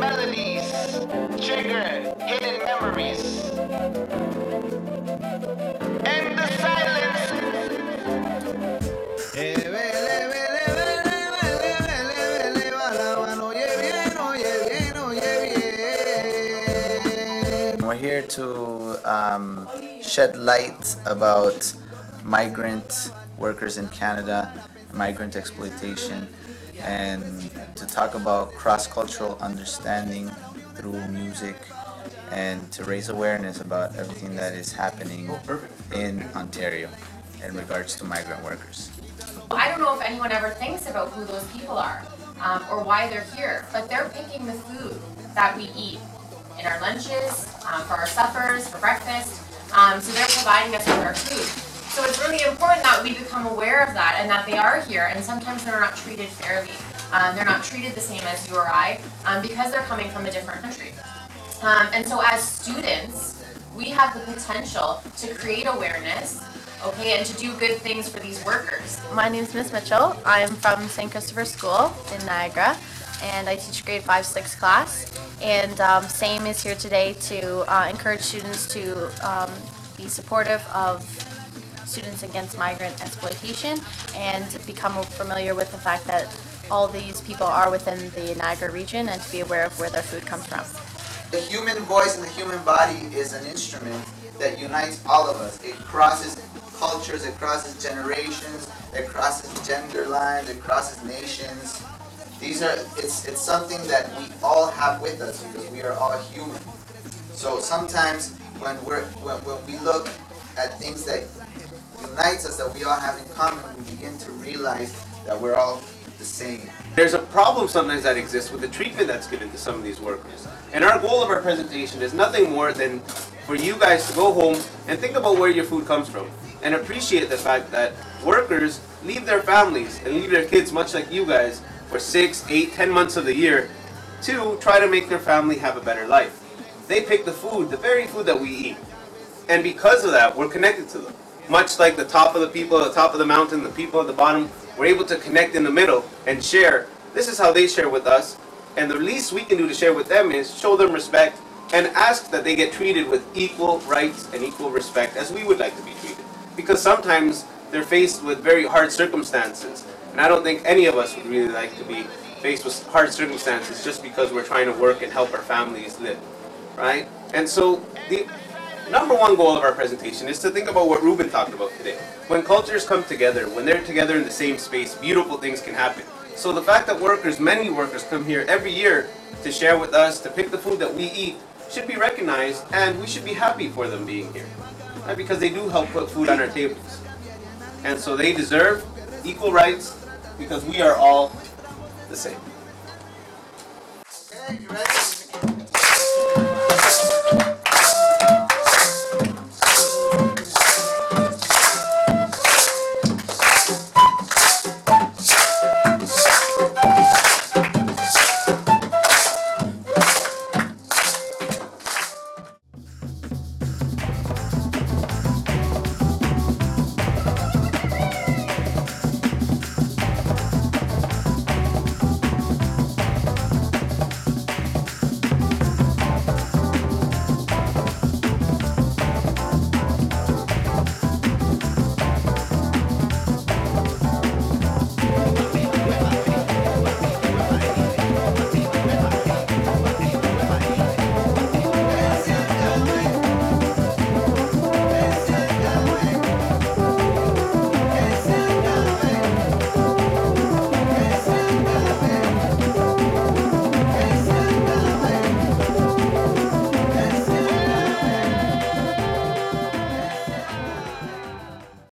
Uzi melodies trigger hidden memories. And the silence. Here to um, shed light about migrant workers in Canada, migrant exploitation, and to talk about cross cultural understanding through music and to raise awareness about everything that is happening in Ontario in regards to migrant workers. I don't know if anyone ever thinks about who those people are um, or why they're here, but they're picking the food that we eat in our lunches, um, for our suppers, for breakfast. Um, so they're providing us with our food. So it's really important that we become aware of that and that they are here, and sometimes they're not treated fairly. Um, they're not treated the same as you or I um, because they're coming from a different country. Um, and so as students, we have the potential to create awareness, okay, and to do good things for these workers. My name is Miss Mitchell. I'm from St. Christopher School in Niagara, and I teach grade 5 6 class. And um, SAME is here today to uh, encourage students to um, be supportive of students against migrant exploitation and become familiar with the fact that all these people are within the Niagara region and to be aware of where their food comes from. The human voice and the human body is an instrument that unites all of us. It crosses cultures, it crosses generations, it crosses gender lines, it crosses nations. These are it's it's something that we all have with us because we are all human. So sometimes when we're when, when we look at things that unites us that we all have in common, we begin to realize that we're all the same. There's a problem sometimes that exists with the treatment that's given to some of these workers. And our goal of our presentation is nothing more than for you guys to go home and think about where your food comes from and appreciate the fact that workers leave their families and leave their kids much like you guys for six, eight, ten months of the year to try to make their family have a better life. They pick the food, the very food that we eat. And because of that, we're connected to them. Much like the top of the people at the top of the mountain, the people at the bottom, we're able to connect in the middle and share. This is how they share with us. And the least we can do to share with them is show them respect and ask that they get treated with equal rights and equal respect as we would like to be treated. Because sometimes they're faced with very hard circumstances. And I don't think any of us would really like to be faced with hard circumstances just because we're trying to work and help our families live. Right? And so the number one goal of our presentation is to think about what Ruben talked about today. When cultures come together, when they're together in the same space, beautiful things can happen. So the fact that workers, many workers, come here every year to share with us, to pick the food that we eat, should be recognized, and we should be happy for them being here, right? Because they do help put food on our tables, and so they deserve equal rights because we are all the same. Okay?